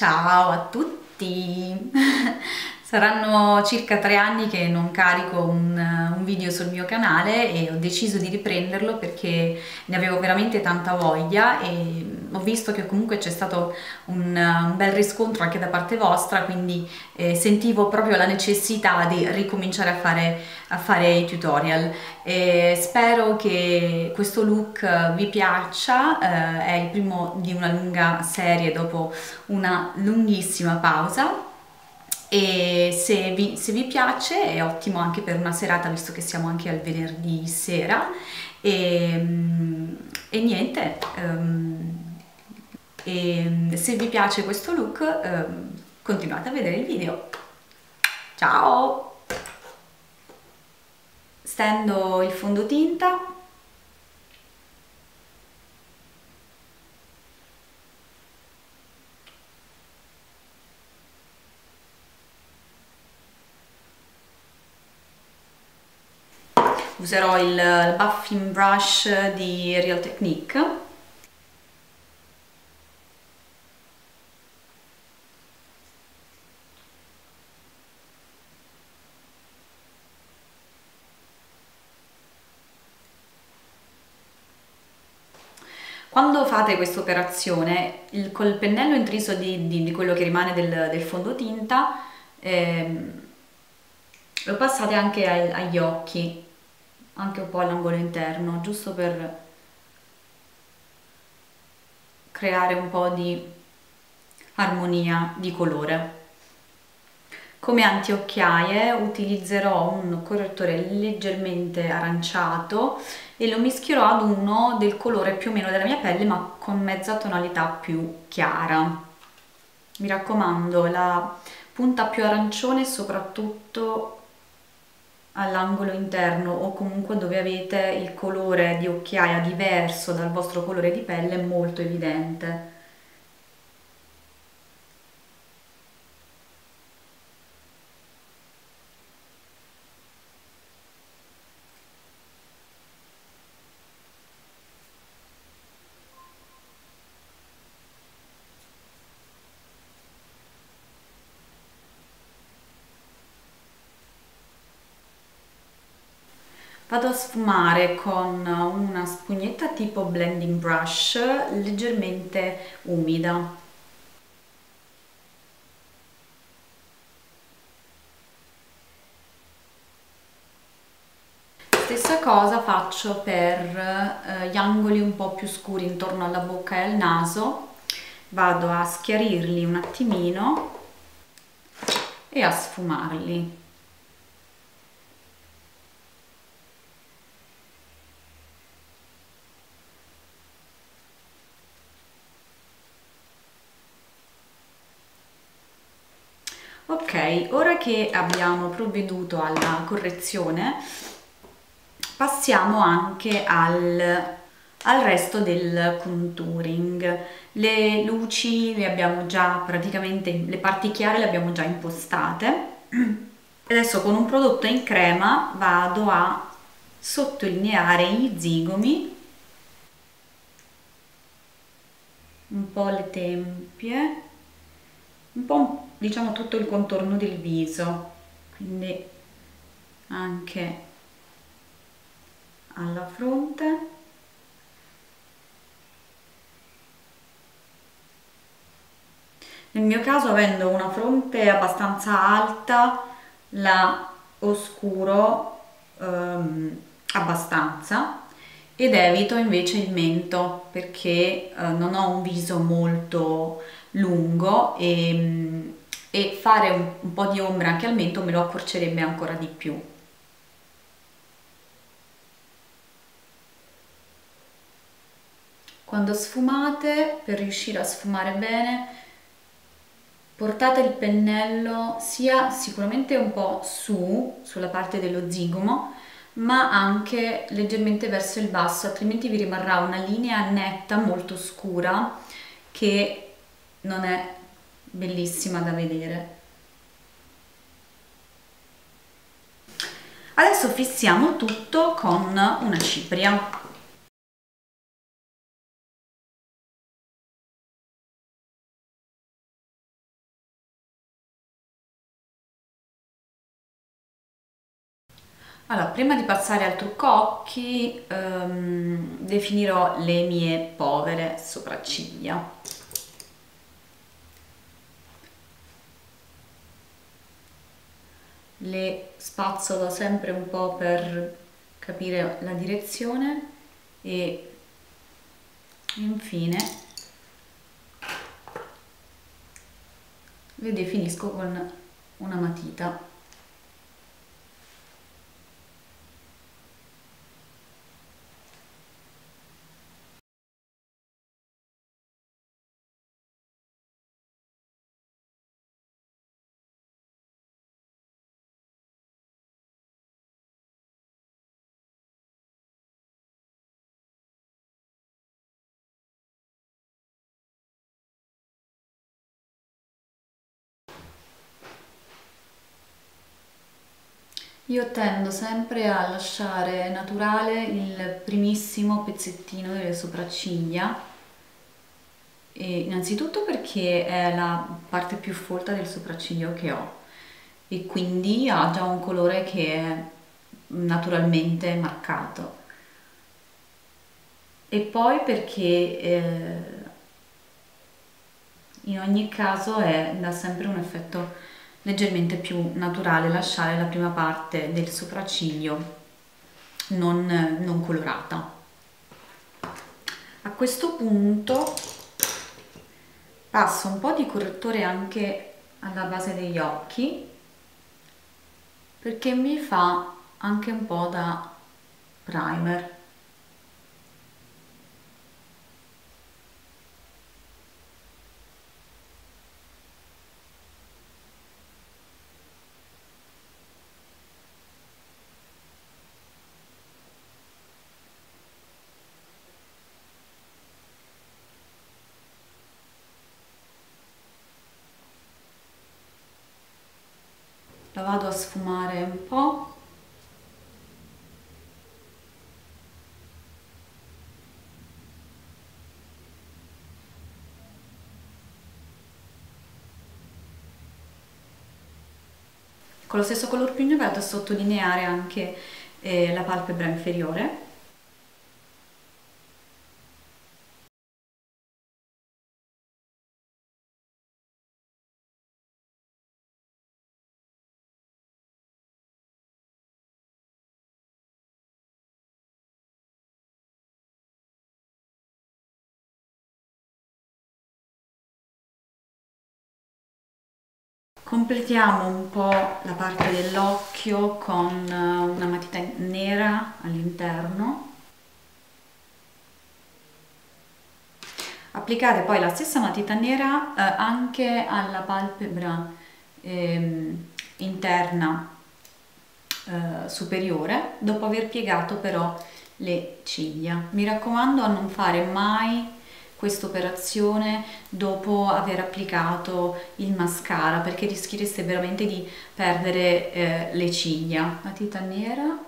Ciao a tutti! Saranno circa tre anni che non carico un, un, video sul mio canale e ho deciso di riprenderlo perché ne avevo veramente tanta voglia e ho visto che comunque c'è stato un, un, bel riscontro anche da parte vostra quindi eh, sentivo proprio la necessità di ricominciare a fare, a fare i tutorial. E spero che questo look vi piaccia eh, è il primo di una lunga serie dopo una lunghissima pausa. E se vi, se vi, piace è ottimo anche per una serata visto che siamo anche al venerdì sera. E, e niente um, e se vi piace questo look um, continuate a vedere il video. Ciao! Stendo il fondotinta. Userò il buffing brush di Real Technique Quando fate questa operazione, col pennello intriso di, di, di, quello che rimane del, del fondotinta, eh, lo passate anche ai, agli occhi anche un po' all'angolo interno, giusto per creare un po' di armonia di colore. Come antiocchiaie utilizzerò un correttore leggermente aranciato e lo mischierò ad uno del colore più o meno della mia pelle ma con mezza tonalità più chiara. Mi raccomando, la punta più arancione soprattutto all'angolo interno o comunque dove avete il colore di occhiaia diverso dal vostro colore di pelle molto evidente Vado a sfumare con una spugnetta tipo blending brush leggermente umida. Stessa cosa faccio per eh, gli angoli un po' più scuri intorno alla bocca e al naso. Vado a schiarirli un attimino e a sfumarli. Ora che abbiamo provveduto alla correzione, passiamo anche al, al resto del contouring. Le luci le abbiamo già praticamente, le parti chiare le abbiamo già impostate. Adesso con un prodotto in crema vado a sottolineare gli zigomi, un po' le tempie, un po' diciamo tutto il contorno del viso quindi anche alla fronte. Nel mio caso avendo una fronte abbastanza alta la oscuro ehm, abbastanza ed evito invece il mento perché eh, non ho un viso molto lungo e, e fare un, un po' di ombra anche al mento me lo accorcerebbe ancora di più. Quando sfumate, per riuscire a sfumare bene, portate il pennello sia sicuramente un po' su, sulla parte dello zigomo, ma anche leggermente verso il basso, altrimenti vi rimarrà una linea netta molto scura che non è bellissima da vedere. Adesso fissiamo tutto con una cipria. Allora, prima di passare al trucco occhi, ehm, definirò le mie povere sopracciglia. Le spazzolo sempre un po' per capire la direzione e infine le definisco con una matita Io tendo sempre a lasciare naturale il primissimo pezzettino delle sopracciglia, e innanzitutto perché è la parte più folta del sopracciglio che ho e quindi ha già un colore che è naturalmente marcato. E poi perché eh, in ogni caso è, dà sempre un effetto leggermente più naturale lasciare la prima parte del sopracciglio non, non colorata. A questo punto passo un po' di correttore anche alla base degli occhi perché mi fa anche un po' da primer la vado a sfumare un po' con lo stesso color pugno vado a sottolineare anche eh, la palpebra inferiore Completiamo un po' la parte dell'occhio con eh, una matita nera all'interno. Applicate poi la stessa matita nera eh, anche alla palpebra eh, interna eh, superiore dopo aver piegato però le ciglia. Mi raccomando a non fare mai questa operazione dopo aver applicato il mascara perché rischiereste veramente di perdere eh, le ciglia. Matita nera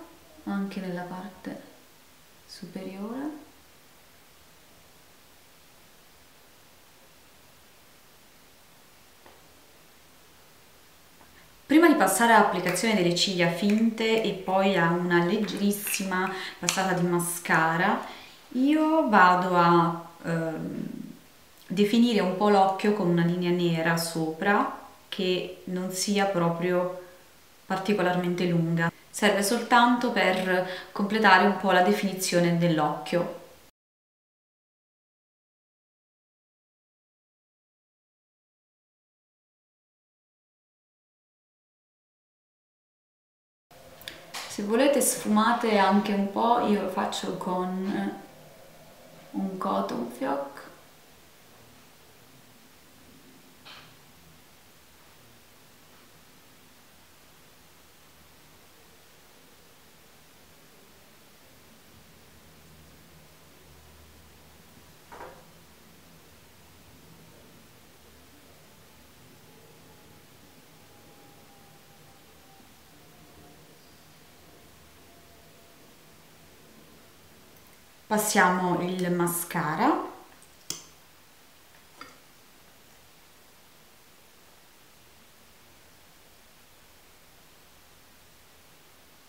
anche nella parte superiore. Prima di passare all'applicazione delle ciglia finte e poi a una leggerissima passata di mascara, io vado a ehm, definire un po' l'occhio con una linea nera sopra che non sia proprio particolarmente lunga. Serve soltanto per completare un po' la definizione dell'occhio. Se volete sfumate anche un po', io lo faccio con un cotton fioc passiamo il mascara.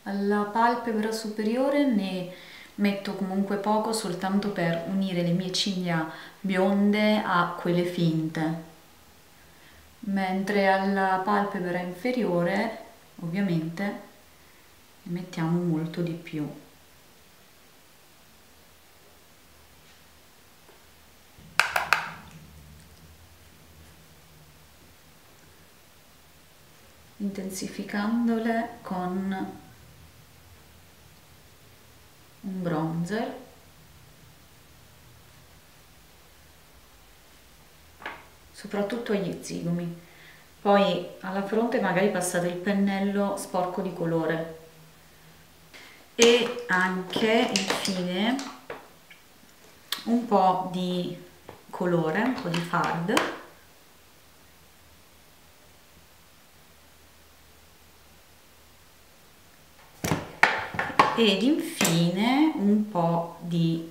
Alla palpebra superiore ne metto comunque poco soltanto per unire le mie ciglia bionde a quelle finte. Mentre alla palpebra inferiore ovviamente ne mettiamo molto di più intensificandole con un bronzer. Soprattutto agli zigomi. Poi alla fronte magari passate il pennello sporco di colore. E anche infine un po' di colore, un po' di fard ed infine un po' di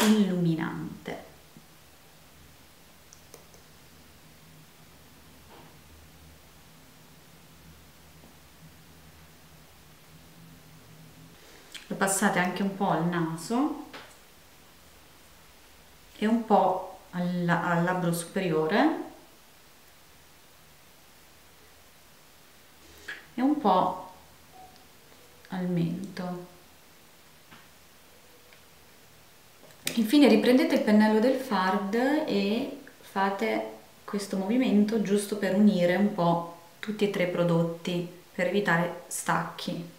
illuminante. Lo passate anche un po' al naso e un po' al, al labbro superiore e un po' al mento. Infine riprendete il pennello del fard e fate questo movimento giusto per unire un po' tutti e tre i prodotti per evitare stacchi.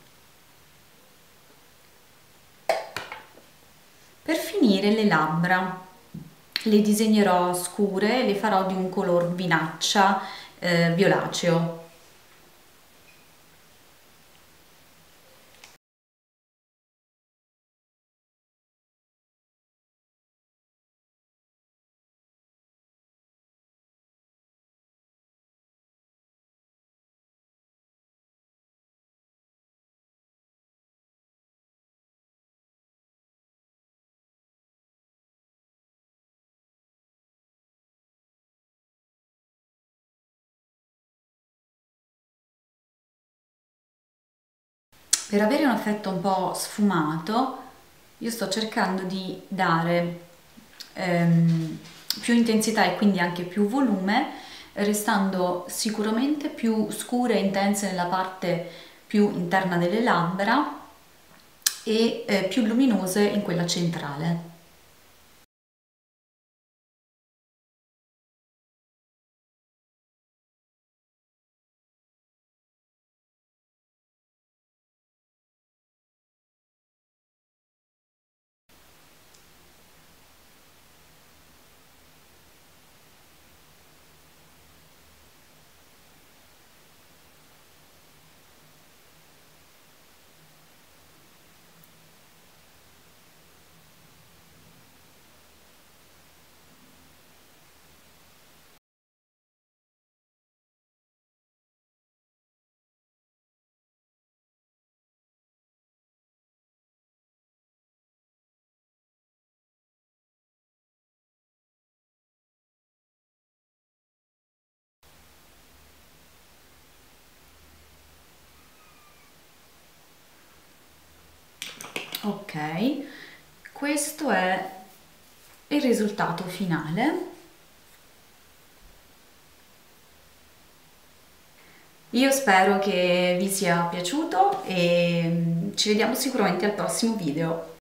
Per finire le labbra le disegnerò scure, le farò di un color vinaccia eh, violaceo per avere un effetto un po' sfumato io sto cercando di dare ehm, più intensità e quindi anche più volume restando sicuramente più scure e intense nella parte più interna delle labbra e eh, più luminose in quella centrale. ok questo è il risultato finale. Io spero che vi sia piaciuto e ci vediamo sicuramente al prossimo video